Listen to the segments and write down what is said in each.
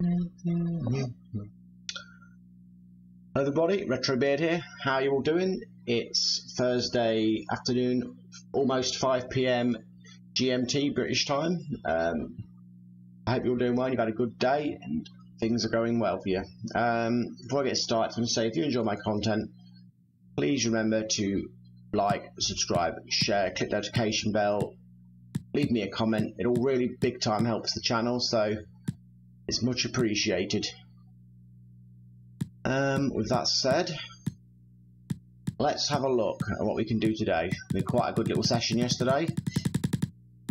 Hello everybody, Retrobeard here. How are you all doing? It's Thursday afternoon, almost 5pm GMT British time. Um, I hope you're all doing well, you've had a good day and things are going well for you. Um, before I get started, I'm going to say if you enjoy my content, please remember to like, subscribe, share, click the notification bell, leave me a comment. It all really big time helps the channel, so it's much appreciated. Um, with that said, let's have a look at what we can do today. We had quite a good little session yesterday.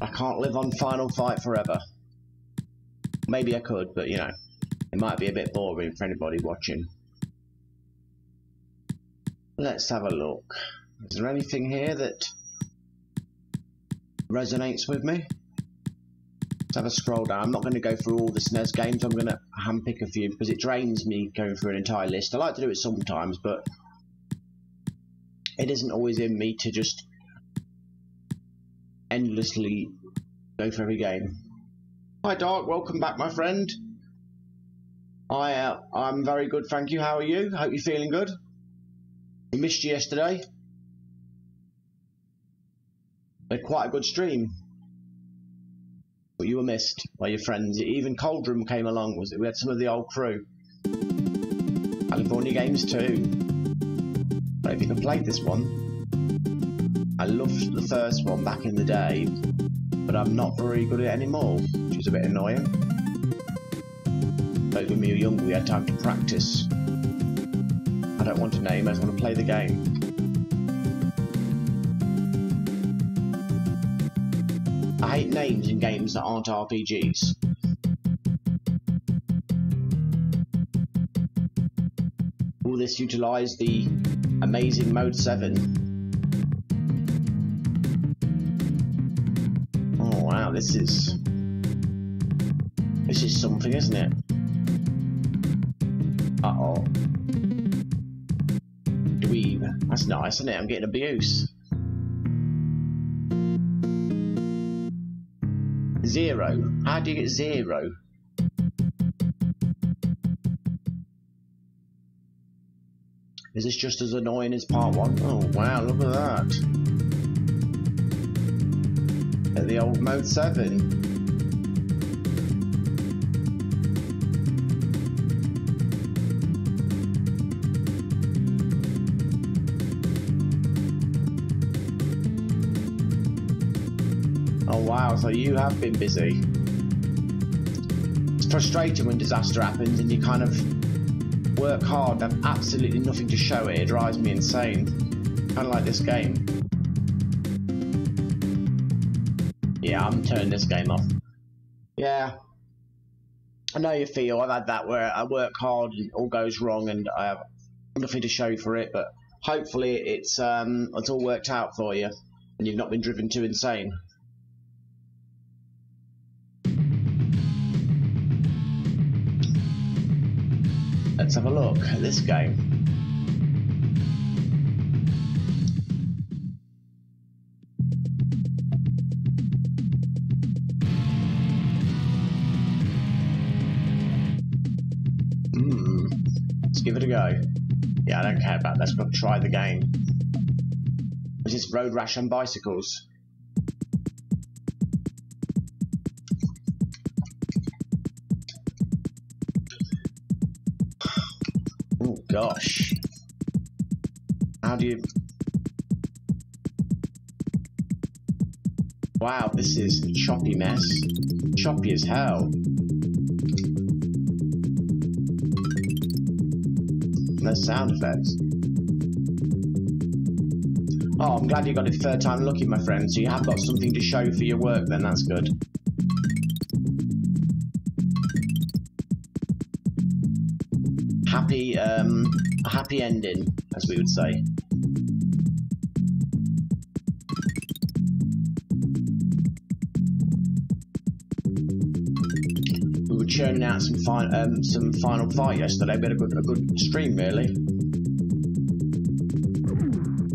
I can't live on Final Fight forever. Maybe I could, but you know, it might be a bit boring for anybody watching. Let's have a look. Is there anything here that resonates with me? Have a scroll down. I'm not going to go through all the SNES games. I'm going to handpick a few because it drains me going through an entire list. I like to do it sometimes, but it isn't always in me to just endlessly go for every game. Hi, Dark. Welcome back, my friend. I uh, I'm very good, thank you. How are you? Hope you're feeling good. We missed you yesterday. We had quite a good stream. But you were missed by your friends. Even Cauldron came along, was it? We had some of the old crew. California Games too. I don't you can play this one. I loved the first one back in the day, but I'm not very good at it anymore, which is a bit annoying. But when we were young, we had time to practice. I don't want to name, I just want to play the game. I hate names in games that aren't RPGs. Will this utilise the amazing Mode 7? Oh wow, this is... This is something, isn't it? Uh-oh. Dweeb. That's nice, isn't it? I'm getting abuse. Zero. How do you get zero? Is this just as annoying as part one? Oh wow, look at that. At the old mode 7. So you have been busy. It's frustrating when disaster happens and you kind of work hard and have absolutely nothing to show it. It drives me insane. Kind of like this game. Yeah, I'm turning this game off. Yeah. I know you feel. I've had that where I work hard and all goes wrong and I have nothing to show for it, but hopefully it's um it's all worked out for you and you've not been driven too insane. Let's have a look at this game. Hmm. Let's give it a go. Yeah, I don't care about that. Let's go try the game. This is Road Rash on bicycles. Gosh. How do you... Wow, this is a choppy mess. Choppy as hell. No sound effects. Oh, I'm glad you got it third time lucky, my friend. So you have got something to show for your work then, that's good. Happy ending, as we would say. We were churning out some fine, um, some final fight yesterday. Had a good, a good stream, really.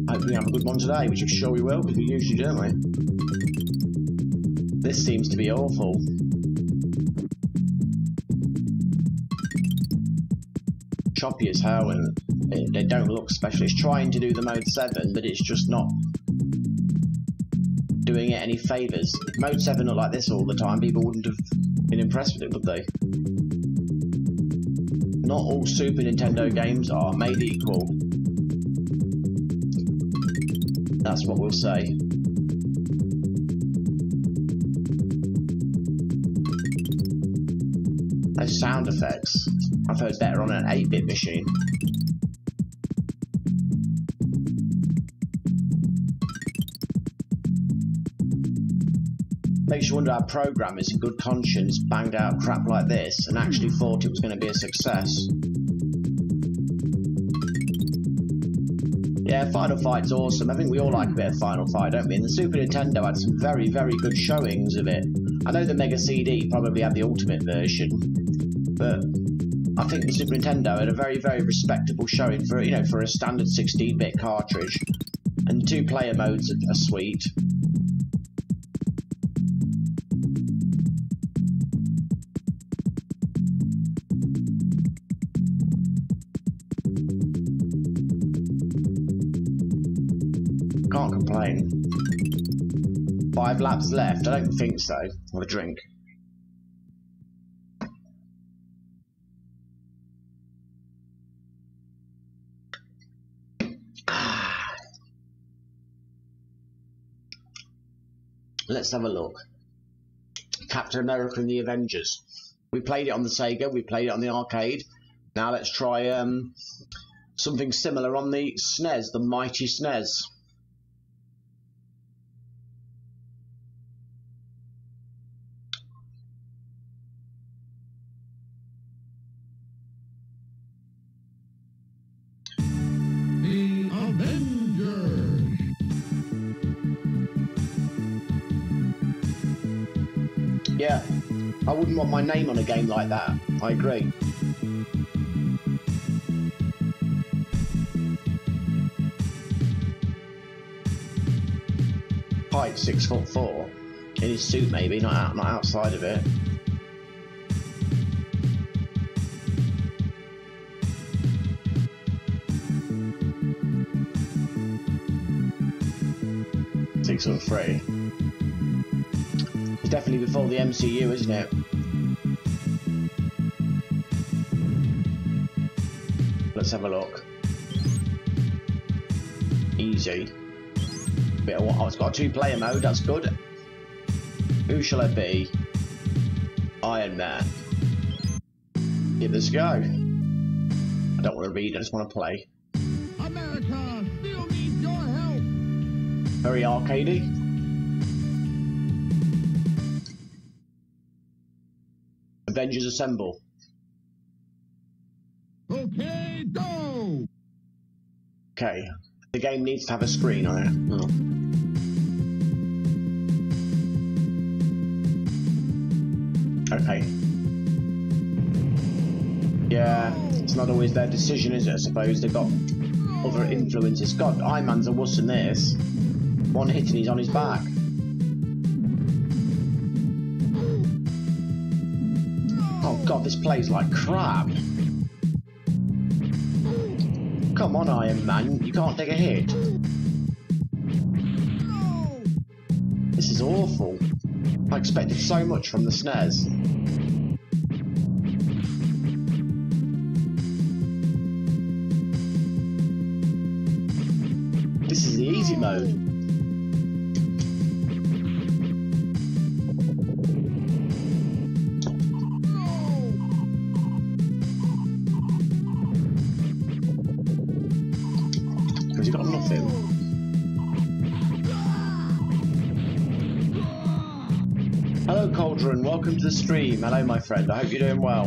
Hope we have a good one today, which I'm sure we will, because we usually do, don't we? This seems to be awful. choppy as hell and they don't look special. It's trying to do the Mode 7, but it's just not doing it any favours. Mode 7 looked like this all the time, people wouldn't have been impressed with it, would they? Not all Super Nintendo games are made equal. That's what we'll say. Those sound effects, I've heard better on an 8-bit machine. Makes you wonder how programmers in good conscience banged out crap like this and actually thought it was going to be a success. Yeah, Final Fight's awesome. I think we all like a bit of Final Fight, don't we? And the Super Nintendo had some very, very good showings of it. I know the Mega CD probably had the Ultimate version, but I think the Super Nintendo had a very, very respectable showing for you know for a standard 16-bit cartridge. And two player modes are sweet. Five laps left? I don't think so. Have a drink. Let's have a look. Captain America and the Avengers. We played it on the Sega, we played it on the arcade. Now let's try um, something similar on the SNES, the mighty SNES. Wouldn't want my name on a game like that. I agree. Height six foot four. In his suit, maybe not out, not outside of it. Six foot three. It's definitely before the MCU, isn't it? Let's have a look. Easy. Bit of what? Oh, it's got a two-player mode. That's good. Who shall I be? Iron Man. Give this a go. I don't want to read. I just want to play. America still needs your help. Very arcadey. Avengers Assemble. Okay. The game needs to have a screen on it. Oh. Okay. Yeah, it's not always their decision, is it? I suppose they've got other influences. God, Iron Man's a wuss in this. One hit and he's on his back. Oh god, this plays like crap. Come on, Iron Man, you can't take a hit. This is awful. I expected so much from the SNES. This is the easy mode. Hello, Cauldron. Welcome to the stream. Hello, my friend. I hope you're doing well.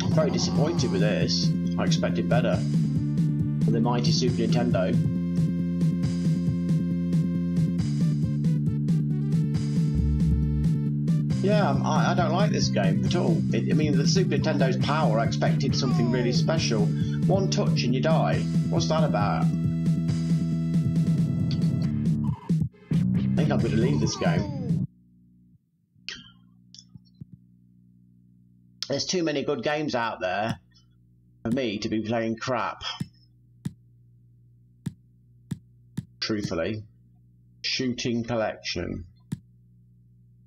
I'm very disappointed with this. I expected better. For the mighty Super Nintendo. Yeah, um, I, I don't like this game at all. It, I mean, the Super Nintendo's power, I expected something really special. One touch and you die. What's that about? I think I'm going to leave this game. There's too many good games out there for me to be playing crap. Truthfully. Shooting collection.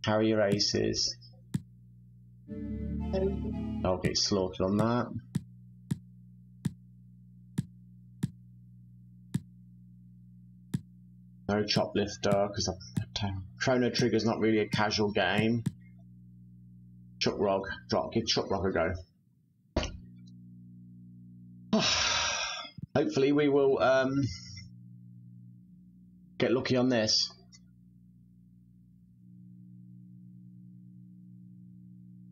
Carrier Aces. I'll get slaughtered on that. No choplifter because Chrono Trigger's not really a casual game. Chuck Rock, drop, give Chuck Rock a go. Hopefully we will um, get lucky on this.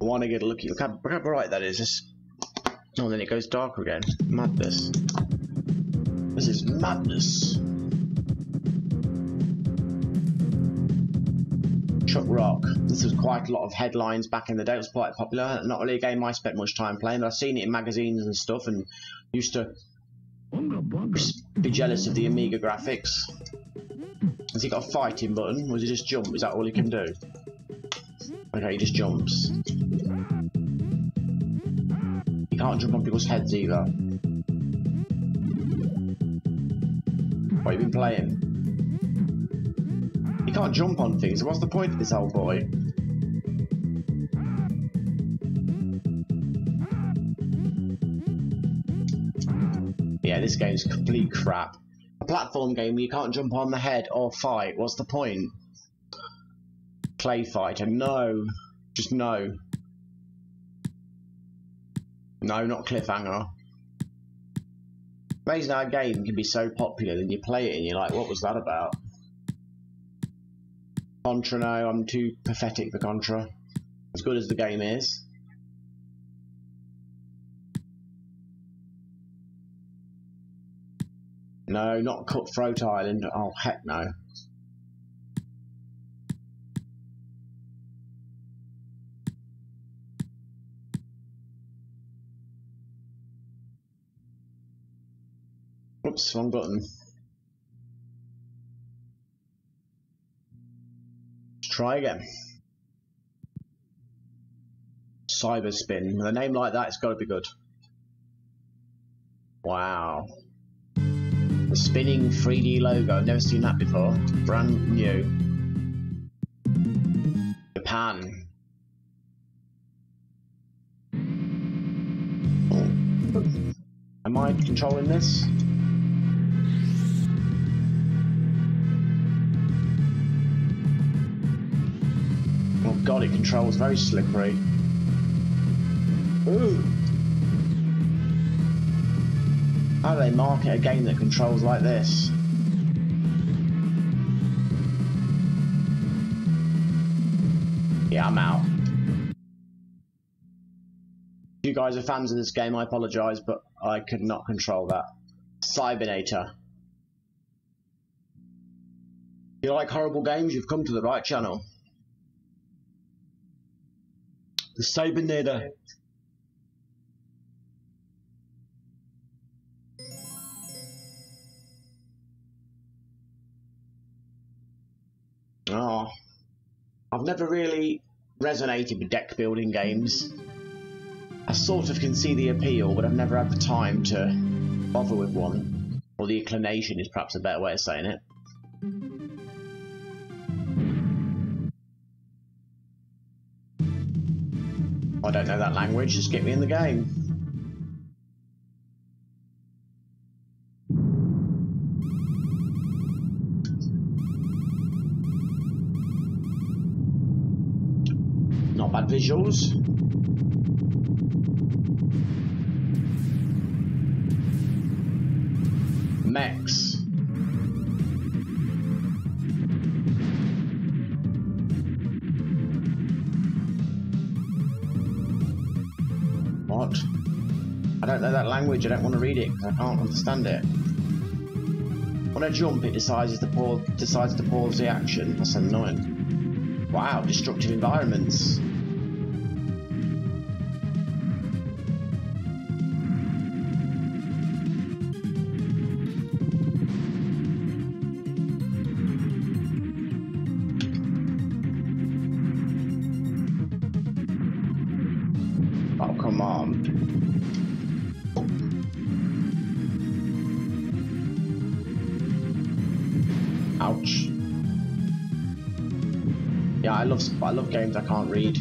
Want to get a Look at how, look how bright that is. Just... Oh, then it goes darker again. Madness. This is madness. Chuck Rock. This was quite a lot of headlines back in the day. It was quite popular. Not really a game I spent much time playing, but I've seen it in magazines and stuff and used to be jealous of the Amiga graphics. Has he got a fighting button? Or does he just jump? Is that all he can do? Okay, he just jumps. He can't jump on people's heads either. What have you been playing? You can't jump on things. What's the point of this old boy? Yeah, this game's complete crap. A platform game where you can't jump on the head or fight. What's the point? Clay Fighter. No. Just no. No, not cliffhanger. Amazing how a game can be so popular, then you play it and you're like, what was that about? Contra, no, I'm too pathetic for Contra. As good as the game is. No, not Cutthroat Island. Oh, heck no. Oops, wrong button. try again. Cyberspin. With a name like that, it's got to be good. Wow. The spinning 3D logo. I've never seen that before. Brand new. Japan. Am I controlling this? God, it controls very slippery. Ooh. How do they market a game that controls like this? Yeah, I'm out. If you guys are fans of this game, I apologise, but I could not control that. Cybernator. If you like horrible games, you've come to the right channel. The Cybernator. Oh, I've never really resonated with deck building games. I sort of can see the appeal, but I've never had the time to bother with one. Or the inclination is perhaps a better way of saying it. I don't know that language, just get me in the game. Not bad visuals. Mechs. that language, I don't want to read it because I can't understand it. when I jump, it decides to pause, decides to pause the action. That's annoying. Wow, destructive environments. Oh, come on. Ouch. Yeah, I love I love games I can't read.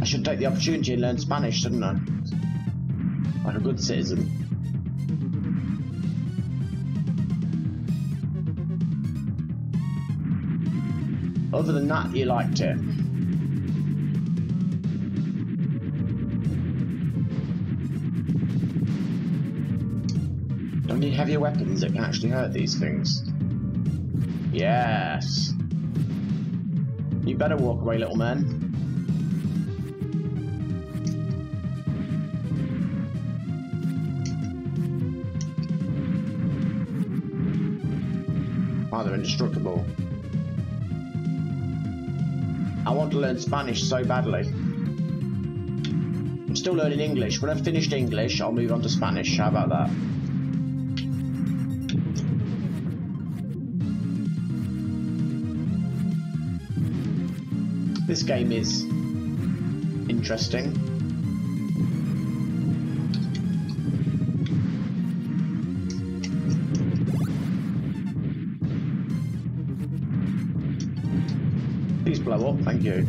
I should take the opportunity and learn Spanish, shouldn't I? Like a good citizen. Other than that, you liked it. Don't need heavier weapons that can actually hurt these things. Yes. You better walk away, little man. Oh, they're indestructible. I want to learn Spanish so badly. I'm still learning English. When I've finished English, I'll move on to Spanish. How about that? This game is interesting. Please blow up, thank you.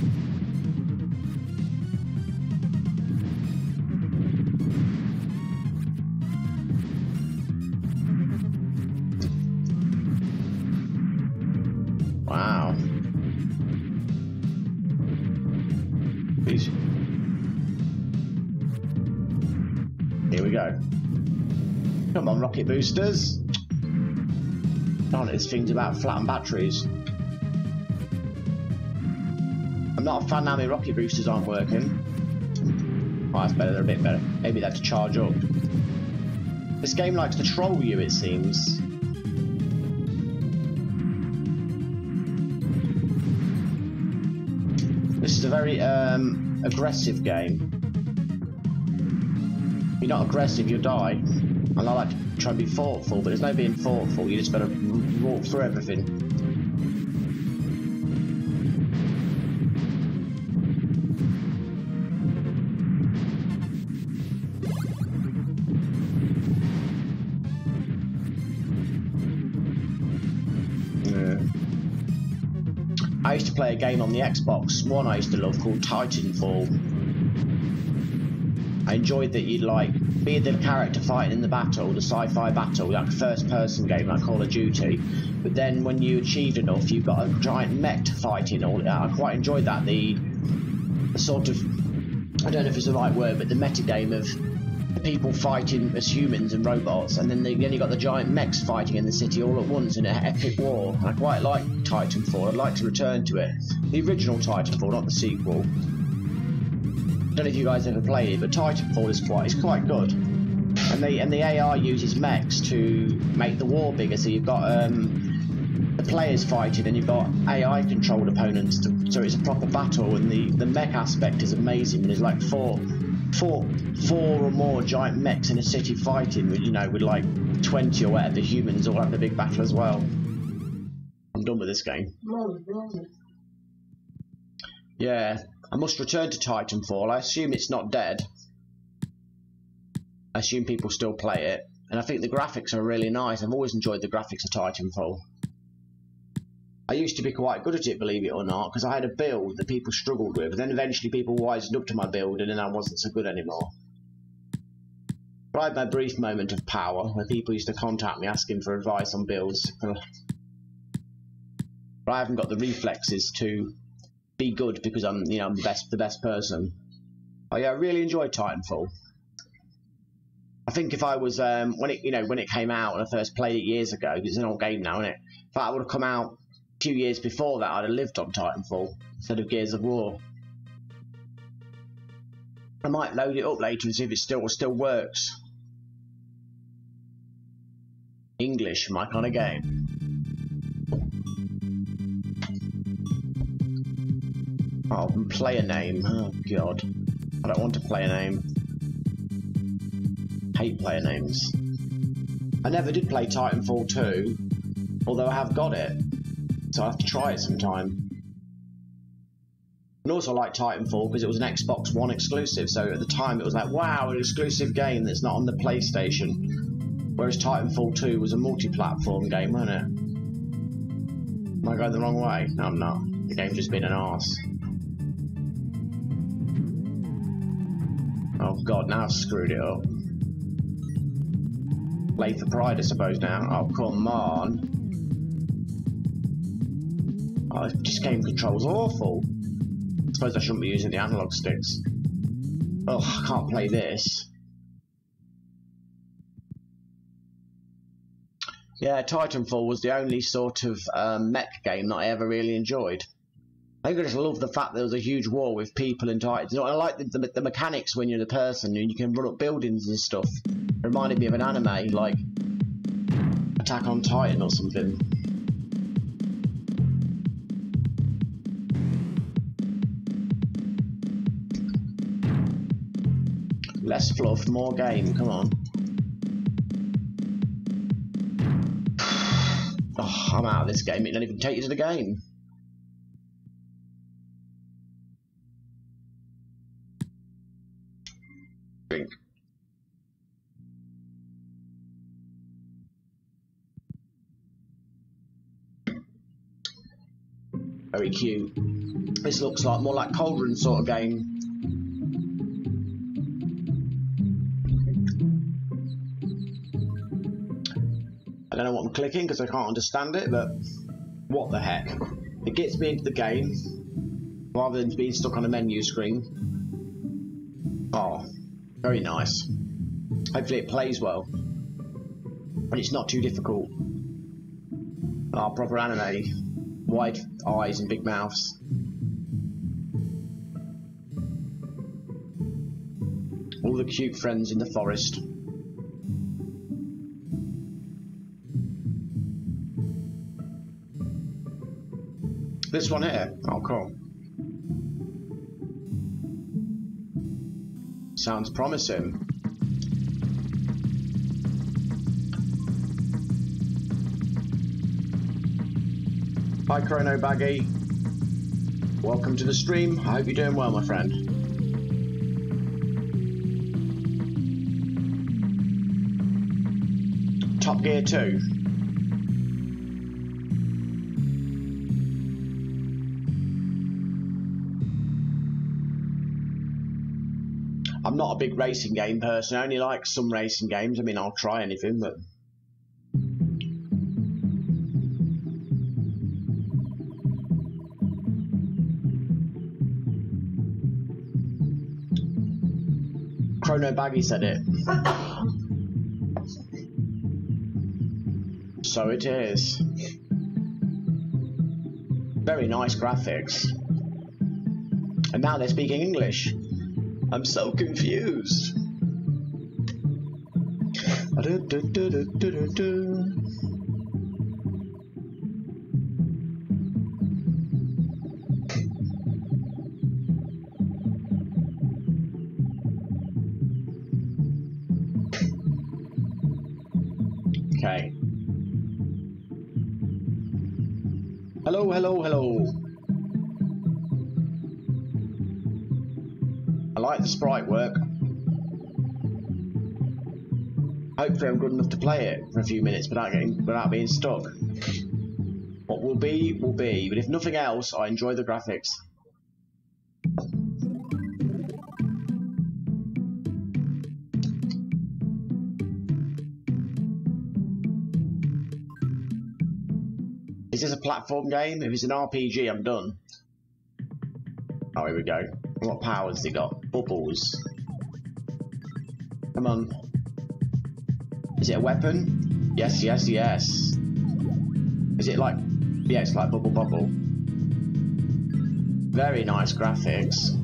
Go. Come on, rocket boosters. Darn it, this thing's about flattened batteries. I'm not a fan now my rocket boosters aren't working. Oh, that's better, they're a bit better. Maybe they have to charge up. This game likes to troll you, it seems. This is a very um, aggressive game. You're not aggressive, you'll die. And I like to try and be thoughtful, but there's no being thoughtful. You just gotta walk through everything. I used to play a game on the Xbox One I used to love called Titanfall. I enjoyed that you'd like be the character fighting in the battle, the sci-fi battle, like first-person game like Call of Duty. But then when you achieved enough, you've got a giant mech to fight in. All I quite enjoyed that. The, the sort of I don't know if it's the right word, but the meta game of people fighting as humans and robots, and then, they, then you got the giant mechs fighting in the city all at once in an epic war. I quite like Titanfall. I'd like to return to it. The original Titanfall, not the sequel. I don't know if you guys ever played it, but Titanfall is quite it's quite good. And the and the AI uses mechs to make the war bigger. So you've got um, the players fighting, and you've got AI controlled opponents. To, so it's a proper battle, and the the mech aspect is amazing. There's like four, four, four or more giant mechs in a city fighting. With, you know, with like twenty or whatever humans all have a big battle as well. I'm done with this game. Yeah, I must return to Titanfall. I assume it's not dead. I assume people still play it. And I think the graphics are really nice. I've always enjoyed the graphics of Titanfall. I used to be quite good at it, believe it or not, because I had a build that people struggled with. But then eventually people wised up to my build and then I wasn't so good anymore. But I had my brief moment of power where people used to contact me asking for advice on builds. But I haven't got the reflexes to be good because I'm, you know, I'm the best, the best person. Oh yeah, I really enjoyed Titanfall. I think if I was, um, when it, you know, when it came out and I first played it years ago, it's an old game now, isn't it? If I would have come out a few years before that, I'd have lived on Titanfall instead of Gears of War. I might load it up later and see if it still still works. English, my kind of game. Oh, player name. Oh god. I don't want to play a name. Hate player names. I never did play Titanfall 2, although I have got it. So I have to try it sometime. And also like Titanfall because it was an Xbox One exclusive, so at the time it was like, wow, an exclusive game that's not on the PlayStation. Whereas Titanfall 2 was a multi-platform game, wasn't it? Am I going the wrong way? No, I'm not. The game's just been an arse. Oh god, now I've screwed it up. For pride, I suppose, now. Oh, come on. Oh, this game control's awful. I suppose I shouldn't be using the analog sticks. Oh, I can't play this. Yeah, Titanfall was the only sort of um, mech game that I ever really enjoyed. I think I just love the fact there was a huge war with people and Titans. You know, I like the, the, the, mechanics when you're the person and you can run up buildings and stuff. It reminded me of an anime like Attack on Titan or something. Less fluff, more game, come on. Oh, I'm out of this game, it doesn't even take you to the game. Very cute. This looks like more like Cauldron sort of game. I don't know what I'm clicking because I can't understand it, but what the heck. It gets me into the game rather than being stuck on a menu screen. Oh, very nice. Hopefully it plays well. And it's not too difficult. Ah, oh, proper anime. Wide eyes and big mouths. All the cute friends in the forest. This one here? Oh, cool. Sounds promising. Hi, Chrono Baggy. Welcome to the stream. I hope you're doing well, my friend. Top Gear 2. I'm not a big racing game person. I only like some racing games. I mean, I'll try anything, but. Chrono Baggy said it. so it is. Very nice graphics. And now they're speaking English. I'm so confused. The sprite work. Hopefully I'm good enough to play it for a few minutes without getting without being stuck. What will be, will be, but if nothing else, I enjoy the graphics. Is this a platform game? If it's an RPG, I'm done. Oh, here we go. What powers they got? Bubbles. Come on. Is it a weapon? Yes, yes, yes. Is it like... Yeah, it's like Bubble Bobble. Very nice graphics.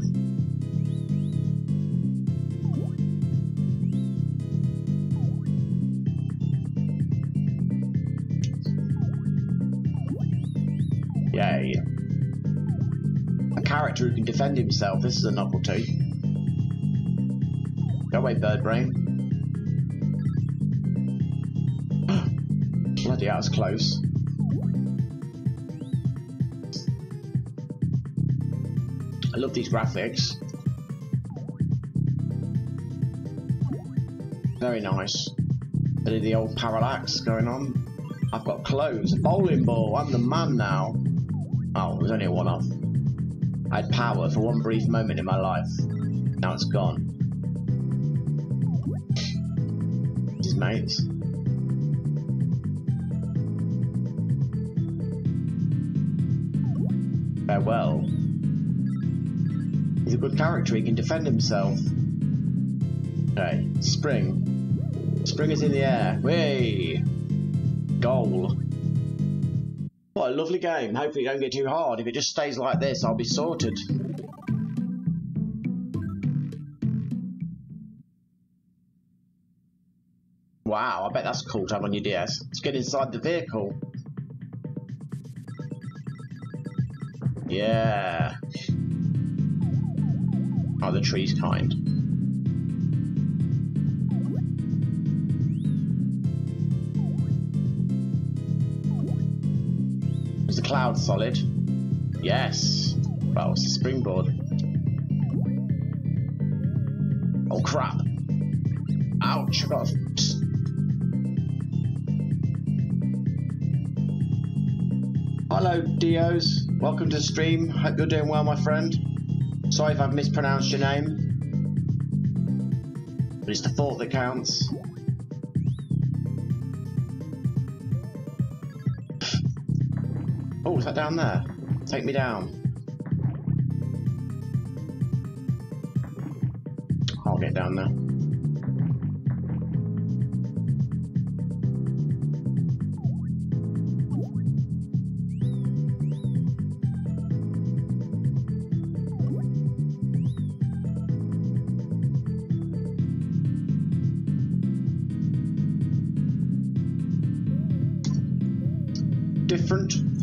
Defend himself. This is a novelty. Go away, bird brain. Bloody hell, was close. I love these graphics. Very nice. Bit of the old parallax going on. I've got clothes, bowling ball, I'm the man now. Oh, was only a one-off. I had power for one brief moment in my life. Now it's gone. His mates. Farewell. He's a good character, he can defend himself. Okay, spring. Spring is in the air. Way! Goal. A lovely game. Hopefully it don't get too hard. If it just stays like this, I'll be sorted. Wow, I bet that's cool to have on your DS. Let's get inside the vehicle. Yeah. Oh, the tree's kind. Cloud solid? Yes. Well, it's a springboard. Oh crap. Ouch. Hello, Dios. Welcome to the stream. Hope you're doing well, my friend. Sorry if I've mispronounced your name. But it's the thought that counts. Is that down there? Take me down.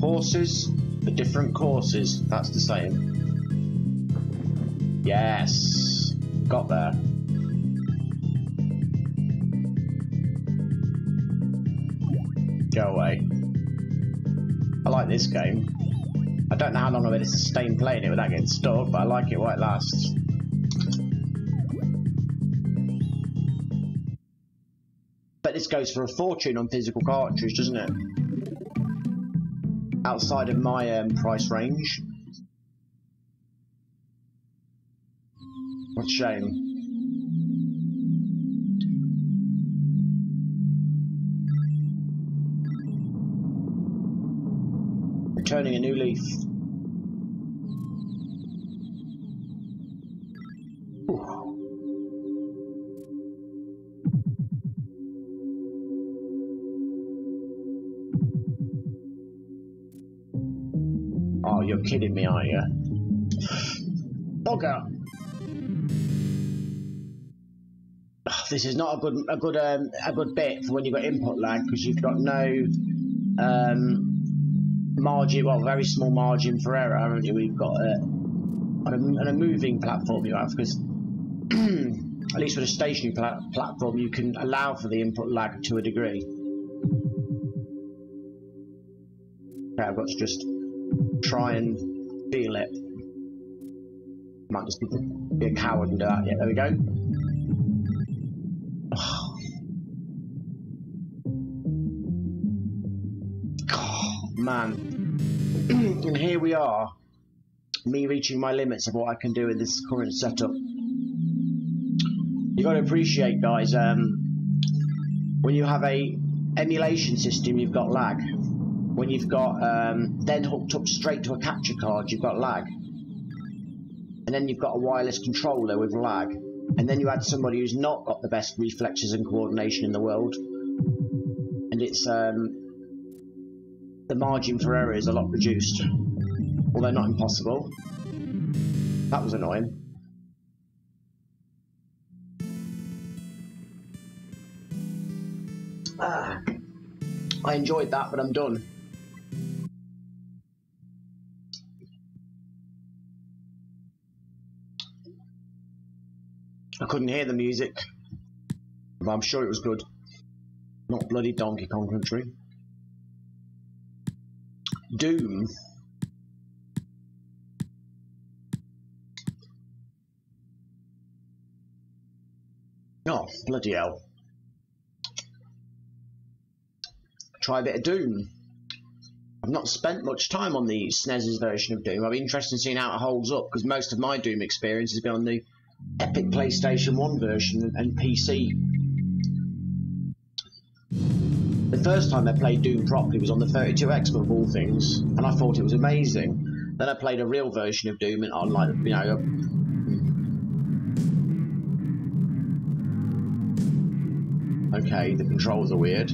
Horses for different courses. That's the same. Yes. Got there. Go away. I like this game. I don't know how long I'm going to sustain playing it without getting stuck, but I like it while it lasts. But this goes for a fortune on physical cartridge, doesn't it? Outside of my um, price range. What a shame. Turning a new leaf. Oh, you're kidding me, aren't you? Bugger! Ugh, This is not a good a good um, a good bit for when you've got input lag because you've got no um, margin, well, very small margin for error, haven't you? We've got uh, on, a, on a moving platform you have because at least with a stationary pla- platform you can allow for the input lag to a degree. Okay, I've got to just try and feel it. Might just be, a coward and do that. Yeah, there we go. Oh, man. and here we are, me reaching my limits of what I can do in this current setup. You got to appreciate, guys, um, when you have a emulation system, you've got lag. When you've got um, then hooked up straight to a capture card, you've got lag. And then you've got a wireless controller with lag. And then you add somebody who's not got the best reflexes and coordination in the world. And it's um, the margin for error is a lot reduced. Although not impossible. That was annoying. Ah, I enjoyed that, but I'm done. I couldn't hear the music, but I'm sure it was good. Not bloody Donkey Kong Country. Doom. Oh, bloody hell. Try a bit of Doom. I've not spent much time on the SNES's version of Doom. I'll be interested in seeing how it holds up, because most of my Doom experience has been on the Epic PlayStation 1 version and PC. The first time I played Doom properly was on the 32X of all things, and I thought it was amazing. Then I played a real version of Doom on like you know Okay, the controls are weird.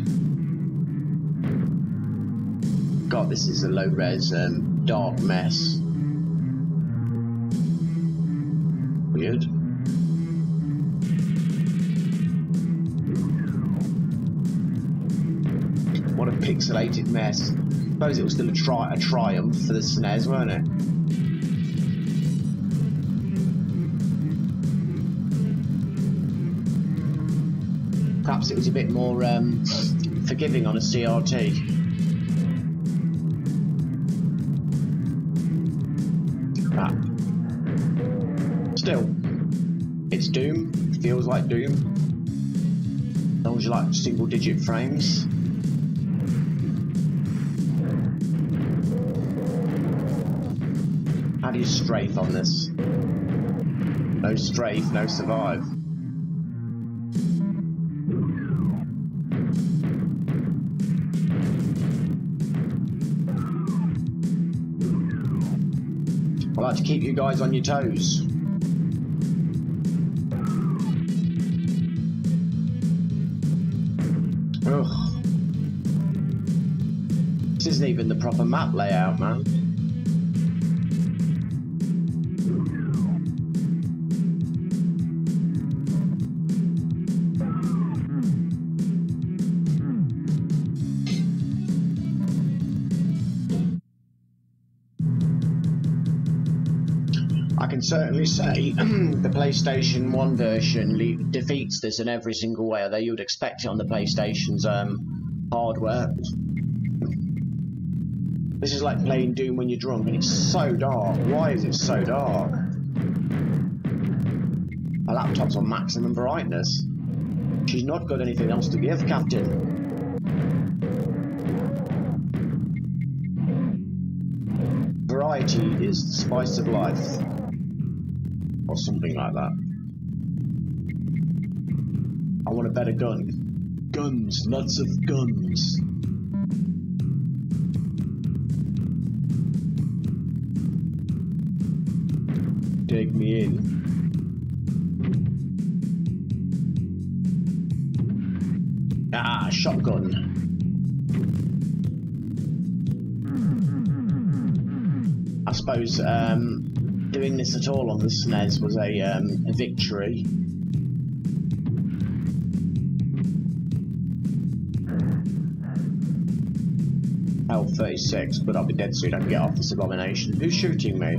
God, this is a low res um, dark mess. What a pixelated mess. I suppose it was still a, tri a triumph for the SNES, weren't it? Perhaps it was a bit more um, forgiving on a CRT. Doom. Feels like Doom. As long as you like single digit frames. How do you strafe on this? No strafe, no survive. I like to keep you guys on your toes. The proper map layout, man. I can certainly say the PlayStation 1 version defeats this in every single way, although you would expect it on the PlayStation's um, hardware. This is like playing Doom when you're drunk, and it's so dark. Why is it so dark? My laptop's on maximum brightness. She's not got anything else to give, Captain. Variety is the spice of life or something like that. I want a better gun. Guns, lots of guns. Me in. Ah, shotgun. I suppose um, doing this at all on the SNES was a, um, a victory. L 36, but I'll be dead soon. I can get off this abomination. Who's shooting me?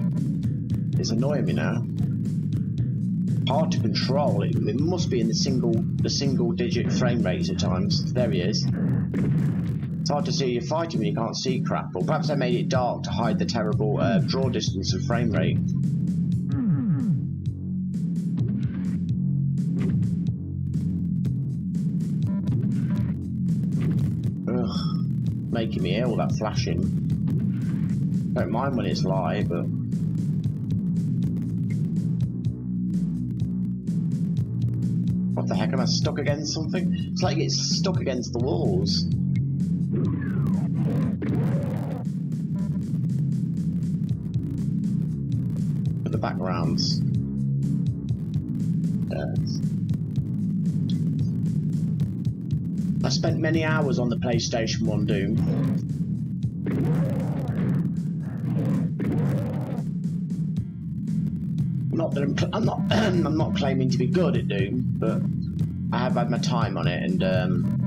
It's annoying me now. Hard to control. It, it must be in the single the single digit frame rates at times. There he is. It's hard to see you're fighting when you can't see crap, or perhaps they made it dark to hide the terrible uh, draw distance and frame rate. Ugh, making me ill that flashing. Don't mind when it's live, but what the heck? Am I stuck against something? It's like it's stuck against the walls. At the backgrounds. Yes. I spent many hours on the PlayStation 1 Doom. That I'm, I'm not I'm not claiming to be good at Doom, but I have had my time on it, and um,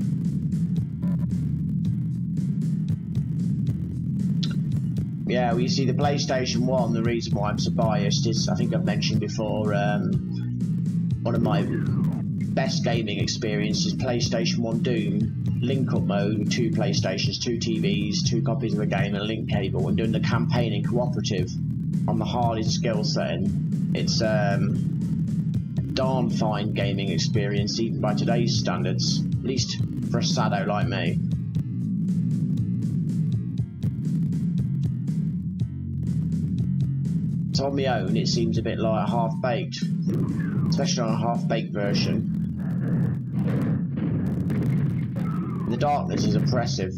yeah, well, you see the PlayStation One. The reason why I'm so biased is I think I've mentioned before. Um, one of my best gaming experiences, PlayStation One Doom, link-up mode with two PlayStations, two TVs, two copies of the game, and a link cable, and doing the campaign in cooperative on the hardest skill setting. It's um, darn fine gaming experience, even by today's standards, at least for a sado like me. So on my own, it seems a bit like half-baked, especially on a half-baked version. The darkness is oppressive.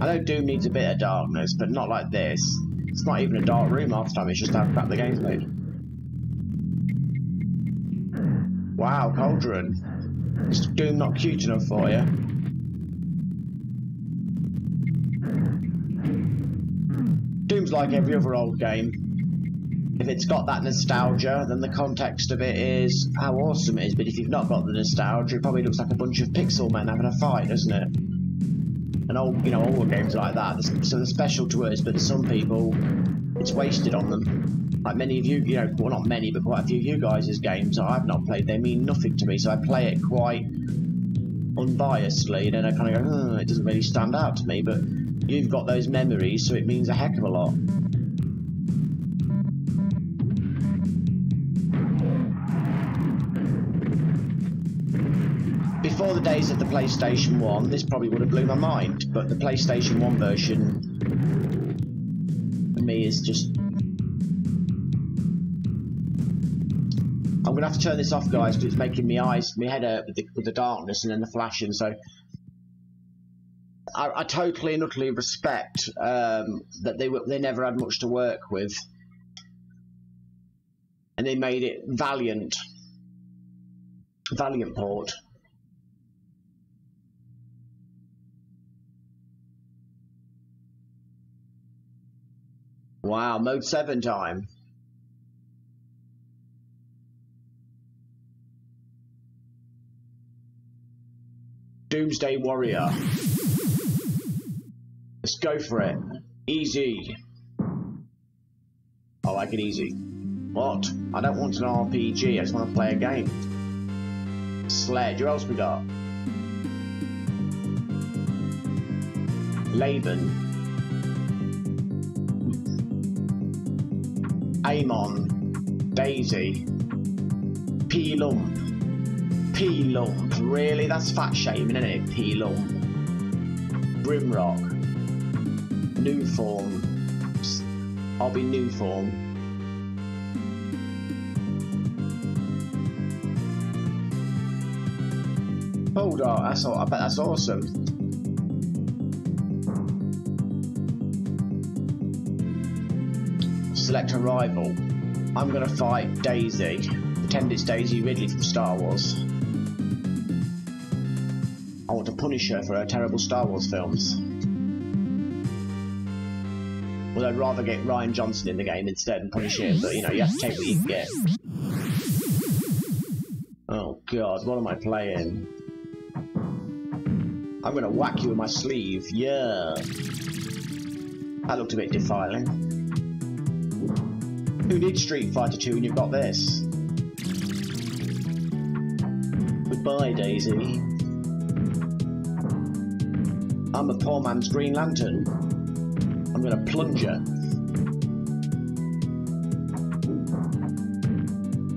I know Doom needs a bit of darkness, but not like this. It's not even a dark room half the time, it's just how crap the game's made. Wow, Cauldron. Is Doom not cute enough for you? Doom's like every other old game. If it's got that nostalgia, then the context of it is how awesome it is. But if you've not got the nostalgia, it probably looks like a bunch of pixel men having a fight, doesn't it? And old, you know, all games like that. So they're special to us, but to some people, it's wasted on them. Like many of you, you know, well not many, but quite a few of you guys' games I've not played, they mean nothing to me. So I play it quite unbiasedly, and then I kind of go, oh, it doesn't really stand out to me. But you've got those memories, so it means a heck of a lot. Days of the PlayStation 1, this probably would have blew my mind, but the PlayStation 1 version for me is just I'm gonna have to turn this off, guys, because it's making me eyes, my head hurt with the, with the darkness and then the flashing. So I, I totally and utterly respect um, that they were, they never had much to work with, and they made it valiant, valiant port. Wow, mode seven time. Doomsday Warrior. Let's go for it. Easy. I like it easy. What? I don't want an RPG, I just want to play a game. Sledge, who else we got? Laban. Amon. Daisy. P-Lump. P-Lump. Really? That's fat shaming, isn't it? P-Lump. Grimrock. Nuform. I'll be Nuform. On, that's all, I bet that's awesome. Select a rival. I'm gonna fight Daisy. Pretend it's Daisy Ridley from Star Wars. I want to punish her for her terrible Star Wars films. Well, I'd rather get Rian Johnson in the game instead and punish him, but you know, you have to take what you can get. Oh god, what am I playing? I'm gonna whack you with my sleeve, yeah. That looked a bit defiling. Who needs Street Fighter 2 when you've got this? Goodbye, Daisy. I'm a poor man's Green Lantern. I'm gonna plunge her.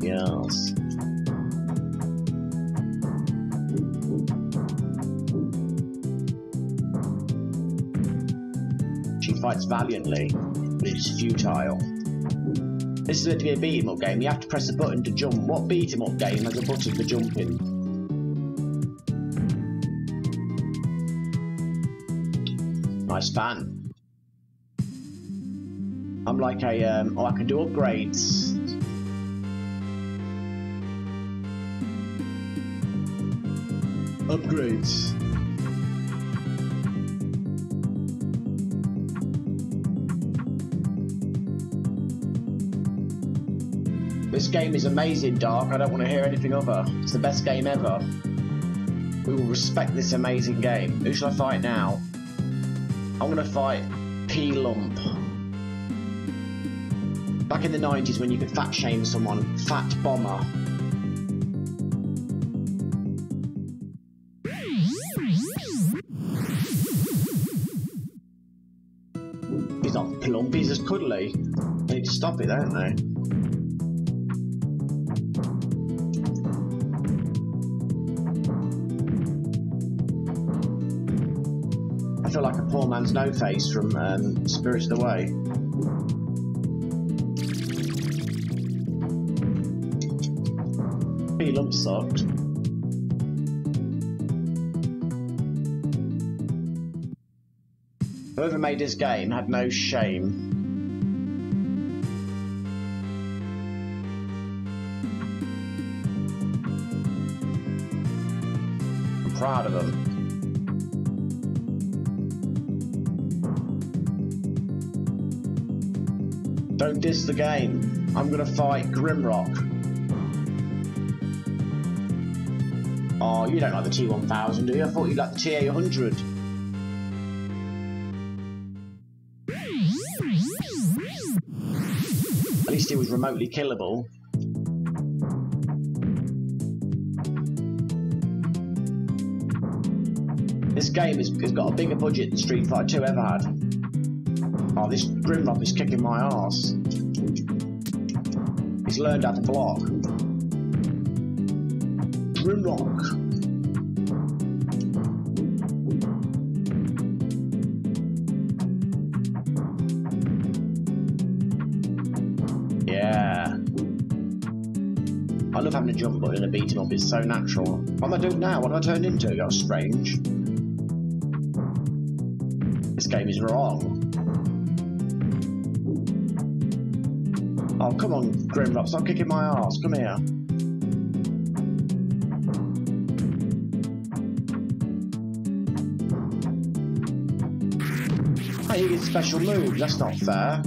Yes. She fights valiantly, but it's futile. This is meant to be a beat 'em up game. You have to press a button to jump. What beat 'em up game has a button for jumping? Nice fan. I'm like a, um, oh, I can do upgrades. Upgrades. This game is amazing, Dark. I don't want to hear anything other. It's the best game ever. We will respect this amazing game. Who shall I fight now? I'm gonna fight P-Lump. Back in the 90s when you could fat shame someone, Fat Bomber. He's not plump, he's just cuddly. They need to stop it, don't they? Man's no face from um, the Way. P lump sucked. Whoever made this game had no shame. Diss the game. I'm gonna fight Grimrock. Oh, you don't like the T1000, do you? I thought you liked the TA100. At least it was remotely killable. This game has, has got a bigger budget than Street Fighter 2 ever had. Oh, this Grimrock is kicking my ass. He's learned at the block. Grimlock. Yeah. I love having a jump button and a beat 'em up, it's so natural. What am I doing now? What have I turned into? That's strange. This game is wrong. Oh, come on, Grimlock, stop kicking my ass. Come here. Hey, you get special moves. That's not fair.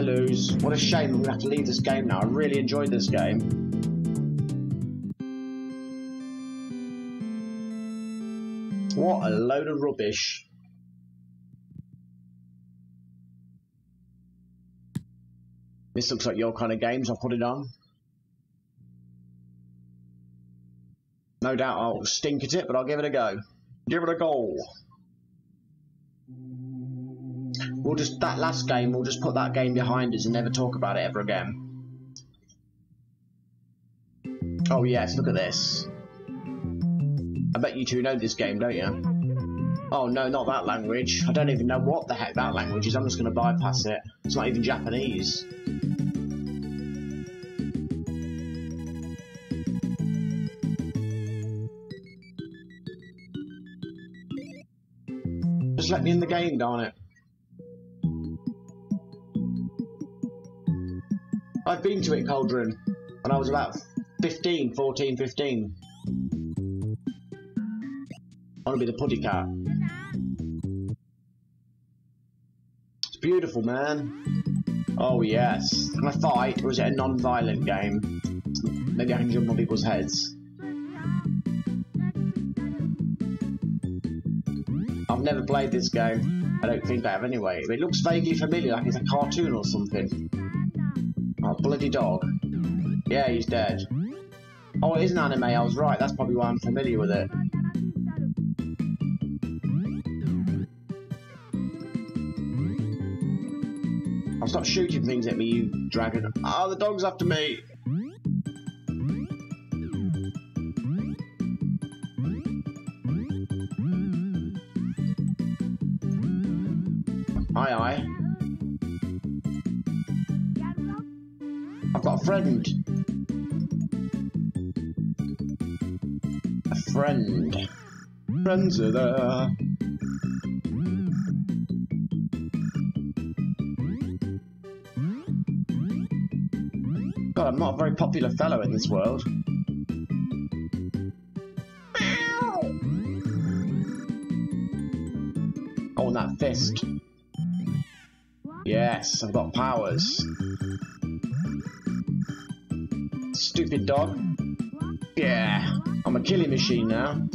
I lose. What a shame I'm going to have to leave this game now. I really enjoyed this game. A load of rubbish. This looks like your kind of games, I'll put it on. No doubt I'll stink at it, but I'll give it a go. Give it a go. We'll just, that last game, we'll just put that game behind us and never talk about it ever again. Oh yes, look at this. I bet you two know this game, don't you? Oh no, not that language. I don't even know what the heck that language is. I'm just going to bypass it. It's not even Japanese. Just let me in the game, darn it. I've been to it, Cauldron, when I was about 15, 14, 15. I want to be the putty cat. Beautiful, man. Oh, yes. Can I fight, or is it a non-violent game? Maybe I can jump on people's heads. I've never played this game. I don't think I have anyway. It looks vaguely familiar, like it's a cartoon or something. Oh, bloody dog. Yeah, he's dead. Oh, it is an anime, I was right. That's probably why I'm familiar with it. Stop shooting things at me, you dragon. Ah, oh, the dog's after me! Aye, aye. I've got a friend. A friend. Friends are there. Very popular fellow in this world. And that fist. Yes, I've got powers. Stupid dog. Yeah, I'm a killing machine now.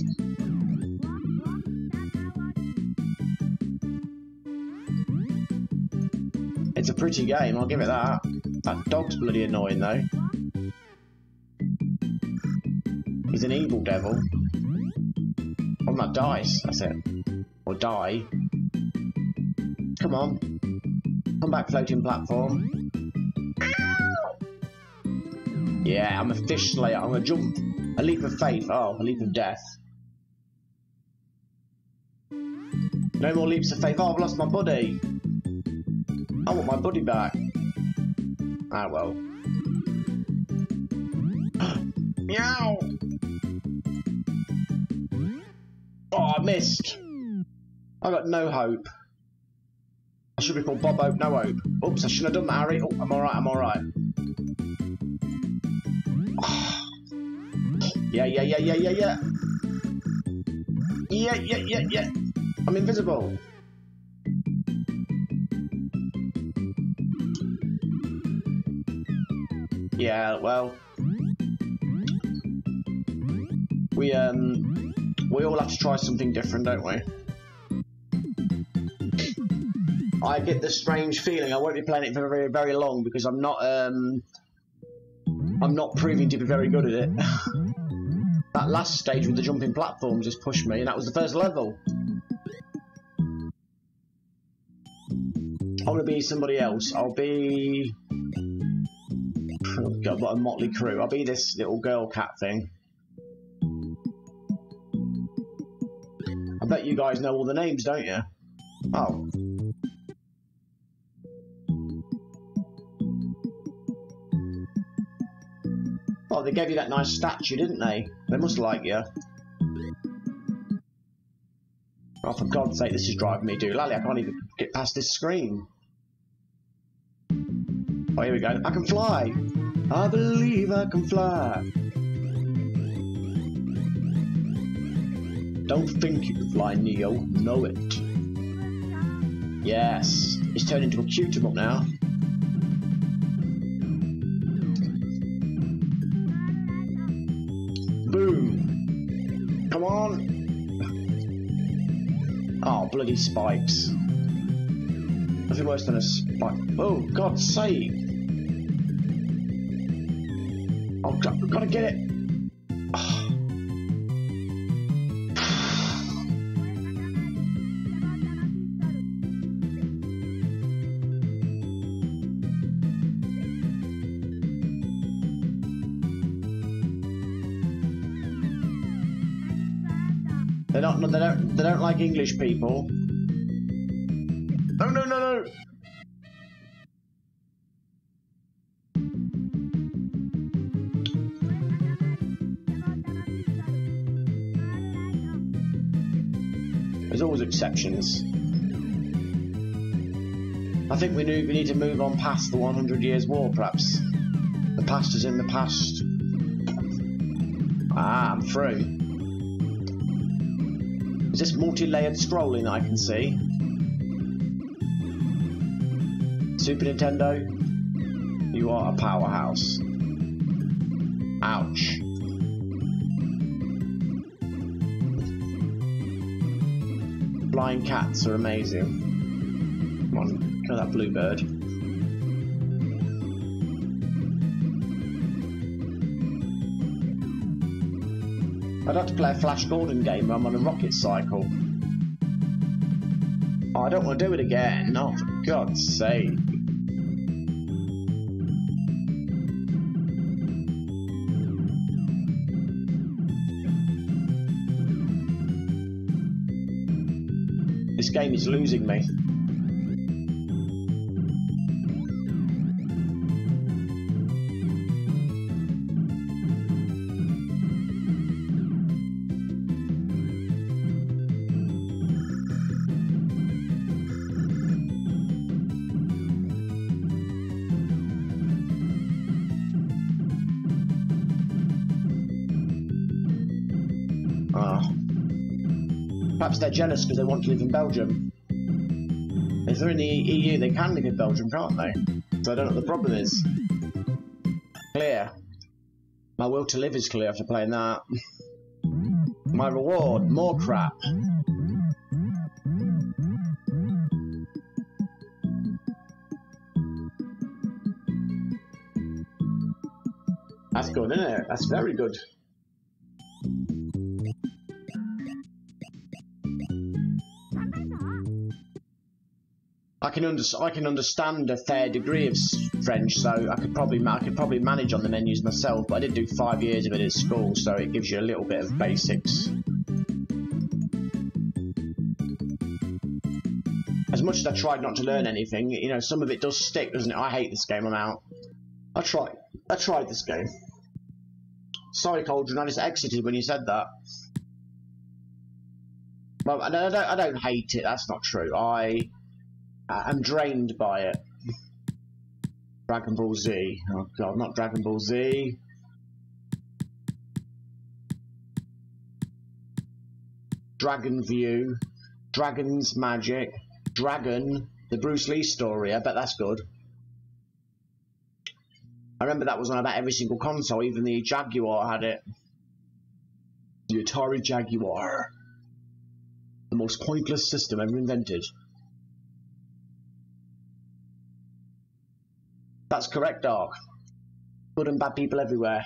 It's a pretty game, I'll give it that. That dog's bloody annoying though. An evil devil. On that dice, that's it. Or die. Come on. Come back, floating platform. Yeah, I'm a fish slayer. I'm gonna jump. A leap of faith. Oh, a leap of death. No more leaps of faith. Oh, I've lost my buddy. I want my buddy back. Ah, well. Meow! Missed. I got no hope. I should be called Bob Hope, no hope. Oops, I shouldn't have done that, Harry. Oh, I'm alright, I'm alright. yeah, yeah, yeah, yeah, yeah, yeah. Yeah, yeah, yeah, yeah. I'm invisible. Yeah, well, we um, we all have to try something different, don't we? I get the strange feeling I won't be playing it for very, very long because I'm not um, I'm not proving to be very good at it. that last stage with the jumping platforms just pushed me, and that was the first level. I'm gonna be somebody else. I'll be. Oh what a motley crew. I'll be this little girl cat thing. I bet you guys know all the names, don't you? Oh. Oh, they gave you that nice statue, didn't they? They must like you. Oh, for God's sake, this is driving me doolally. I can't even get past this screen. Oh, here we go. I can fly. I believe I can fly. Don't think you can fly, Neo. Know it. Yes. He's turned into a cutie now. Boom. Come on. Oh, bloody spikes. Nothing worse than a spike. Oh, God's sake. Oh, God, gotta get it. They don't. They don't like English people. No, no, no, no. There's always exceptions. I think we, we need to move on past the 100 Years' War, perhaps. The past is in the past. Ah, I'm through. Is this multi-layered scrolling I can see? Super Nintendo, you are a powerhouse. Ouch. Blind cats are amazing. Come on, kill that bluebird. I'd like to play a Flash Gordon game where I'm on a rocket cycle. Oh, I don't want to do it again. Oh, for God's sake. This game is losing me. They're jealous because they want to live in Belgium. If they're in the EU, they can live in Belgium, can't they? So I don't know what the problem is. Clear. My will to live is clear after playing that. My reward, more crap. That's good, isn't it? That's very good. Can under I can understand a fair degree of French, so I could probably I could probably manage on the menus myself. But I did do five years of it at school, so it gives you a little bit of basics. As much as I tried not to learn anything, you know, some of it does stick, doesn't it? I hate this game. I'm out. I tried. I tried this game. Sorry, Cauldron. I just exited when you said that. Well, I don't, I don't hate it. That's not true. I Uh, I'm drained by it. Dragon Ball Z. Oh god, not Dragon Ball Z. Dragon View. Dragon's Magic. Dragon. The Bruce Lee story. I bet that's good. I remember that was on about every single console, even the Jaguar had it. The Atari Jaguar. The most pointless system ever invented. That's correct, Dark. Good and bad people everywhere.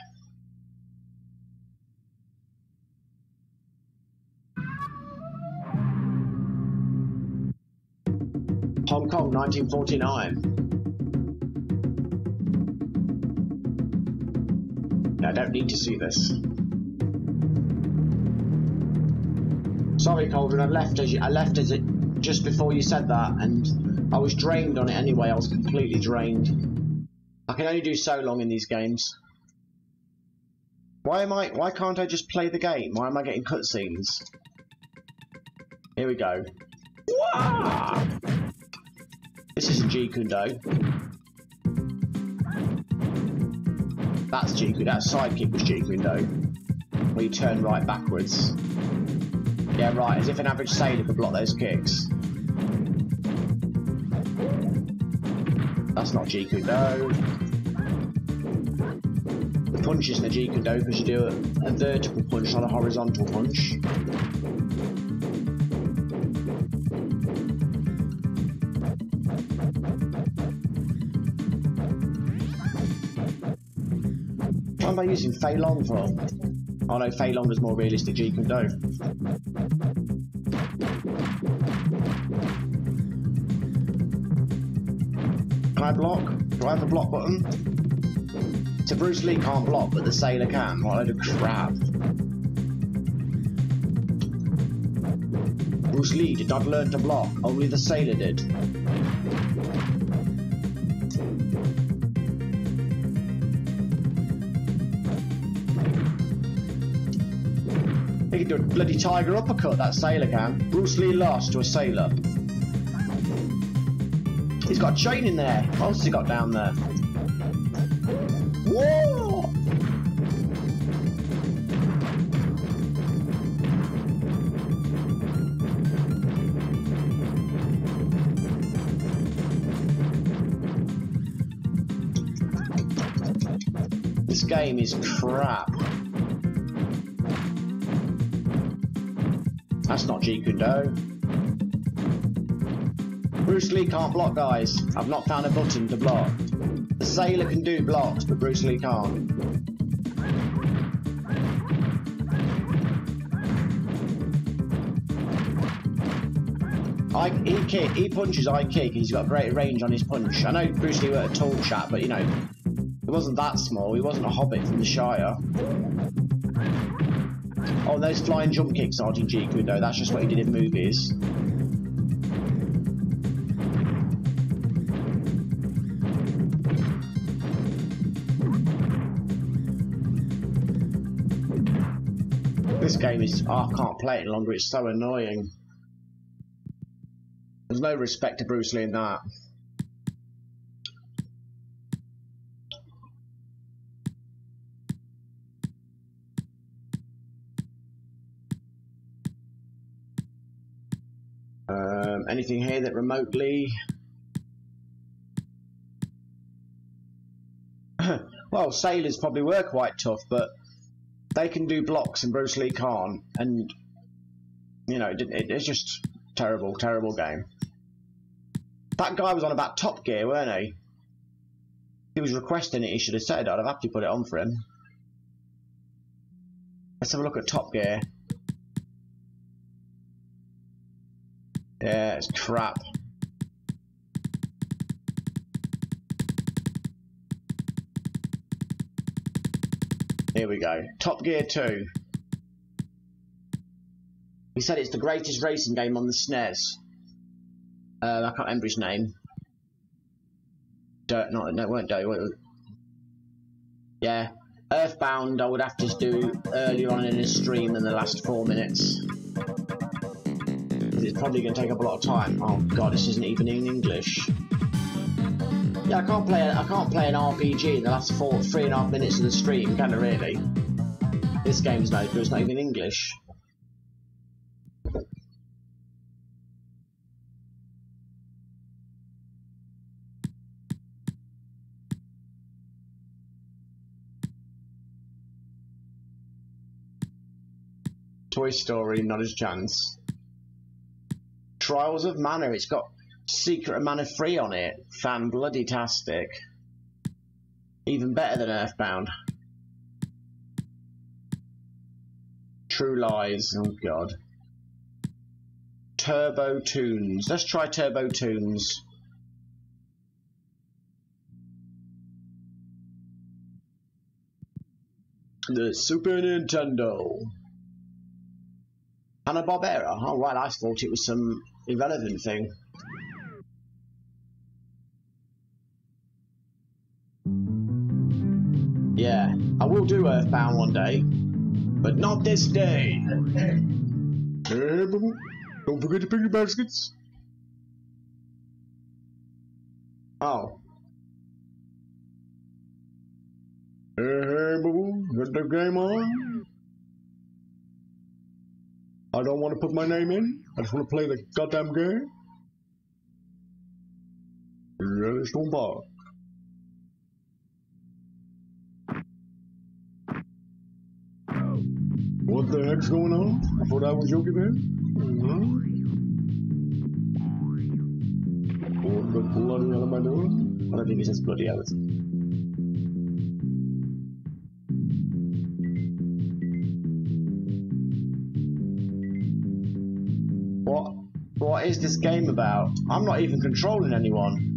Hong Kong, 1949. I don't need to see this. Sorry, Cauldron. I left as you, I left as it just before you said that, and I was drained on it anyway. I was completely drained. Can only do so long in these games. Why am I? Why can't I just play the game? Why am I getting cutscenes? Here we go. Wah! This isn't Jeet Kune That's Jeet Kune. That sidekick was Jeet Kune Do. Where you turn right backwards. Yeah, right. As if an average sailor could block those kicks. That's not Jeet Kune Do. The punch isn't a Jeet Do because you do a, vertical punch, not a horizontal punch. What am I using Fei Long for? Oh no, Fei Long is more realistic Jeet. Can I block? Do I have a block button? So Bruce Lee can't block, but the sailor can. What a load of crap. Bruce Lee did not learn to block, only the sailor did. He can do a bloody tiger uppercut, that sailor can. Bruce Lee lost to a sailor. He's got a chain in there. What else has he got down there? Game is crap. That's not Jeet Kune Do. Bruce Lee can't block, guys. I've not found a button to block. The sailor can do blocks, but Bruce Lee can't. I, he kick, he punches, I kick. He's got greater range on his punch. I know Bruce Lee were a tall chap, but you know, he wasn't that small. He wasn't a hobbit from the Shire. Oh, those flying jump kicks aren't in Jeet Kune Do. That's just what he did in movies. This game is. Oh, I can't play it any longer. It's so annoying. There's no respect to Bruce Lee in that. Um, anything here that remotely... well, sailors probably were quite tough, but they can do blocks and Bruce Lee can't. And, you know, it, it, it's just terrible, terrible game. That guy was on about Top Gear, weren't he? He was requesting it, he should have said. I'd have happily put it on for him. Let's have a look at Top Gear. Yeah, it's crap. Here we go. Top Gear 2. He said it's the greatest racing game on the SNES. Uh, I can't remember his name. Dirt, not, no, it weren't Dirt. Yeah. Earthbound I would have to do earlier on in the stream than the last four minutes. Probably going to take up a lot of time. Oh god, this isn't even in English. Yeah, I can't play. I can't play an RPG in the last four, three and a half minutes of the stream, can I really? This game's no good. It's not even English. Toy Story, not his chance. Trials of Mana, it's got Secret of Mana 3 on it. Fan bloody tastic. Even better than Earthbound. True Lies, oh god. Turbo Toons. Let's try Turbo Toons. The Super Nintendo. Hanna-Barbera? Oh, right, I thought it was some irrelevant thing. Yeah, I will do Earthbound one day, but not this day. Hey, boo. Don't forget to pick your baskets. Oh. Hey, hey, boo. Got the game on? I don't want to put my name in. I just want to play the goddamn game. Don't bother. What the heck's going on? I thought I was Yogi Bear. Mm-hmm. What the bloody hell am I doing? I don't think it says bloody hell. Is this game about? I'm not even controlling anyone.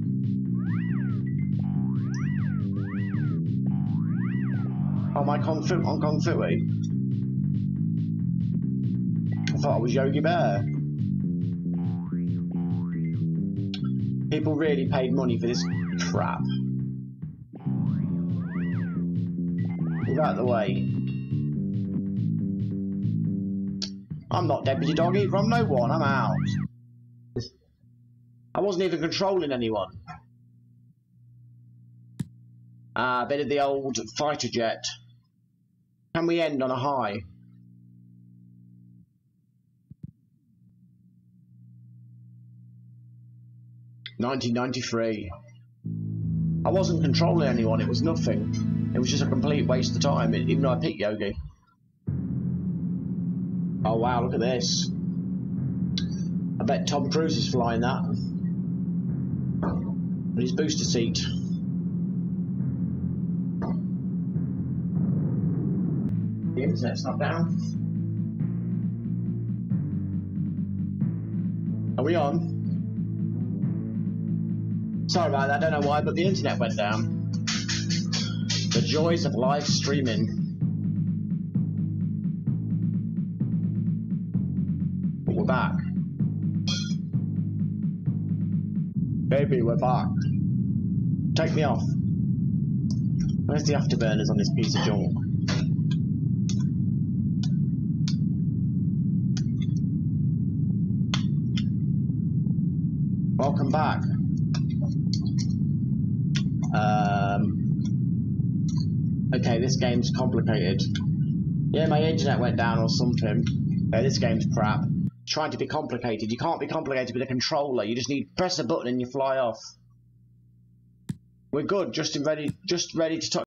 Oh, my Kung Fu on Kung Fu I thought I was Yogi Bear. People really paid money for this crap. Move out of the way. I'm not Deputy Doggy, I'm no one, I'm out. I wasn't even controlling anyone. Ah, a bit of the old fighter jet. Can we end on a high? Nineteen ninety three. I wasn't controlling anyone, it was nothing. It was just a complete waste of time, even though I picked Yogi. Oh wow, look at this. I bet Tom Cruise is flying that. His booster seat. The internet's not down. Are we on? Sorry about that, I don't know why, but the internet went down. The joys of live streaming. Baby, we're back. Take me off. Where's the afterburners on this piece of junk? Welcome back. Um, okay, this game's complicated. Yeah, my internet went down or something. Okay, this game's crap. Trying to be complicated. You can't be complicated with a controller. You just need press a button and you fly off. We're good. Just ready. Just ready to.